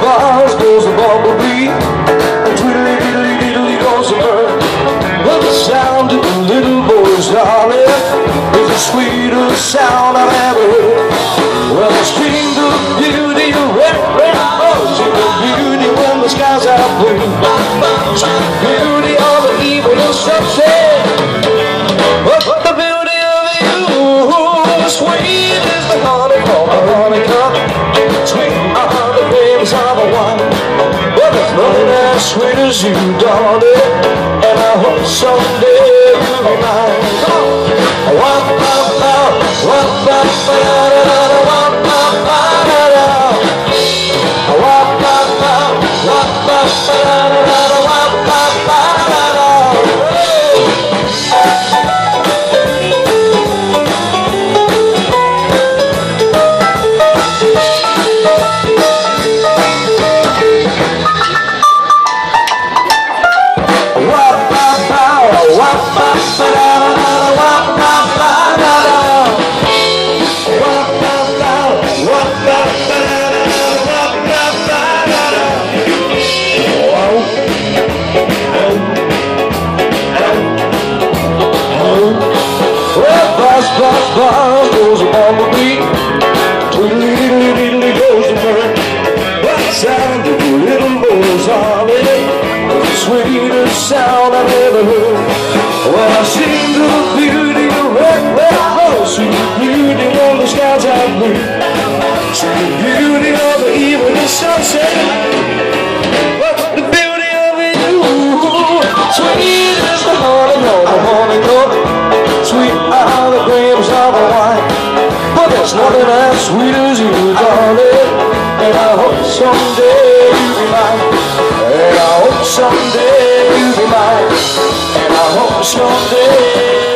Bells goes a bumblebee. And twiddly diddly diddly goes a bird But the sound of the little boy's darling Is the sweetest sound I've ever heard Well, the stream of beauty of red, red rose In the beauty when the skies are blue Beauty of the evening sunset But the beauty of you, sweet Nothing as sweet as you, darling, and I hope someday you'll be mine. Wah, wah, wah, wah, wah, wah, sweetest sound I've ever heard. Well, I sing the beauty of red, red rose, to the beauty of the skies are blue, to the beauty of the evening sunset. The beauty of you, sweet as the honey on oh, the honeycomb, sweet are the grapes of the wine. But there's nothing as sweet as you, darling. And I hope someday you'll be mine. Someday you'll be mine. And I hope someday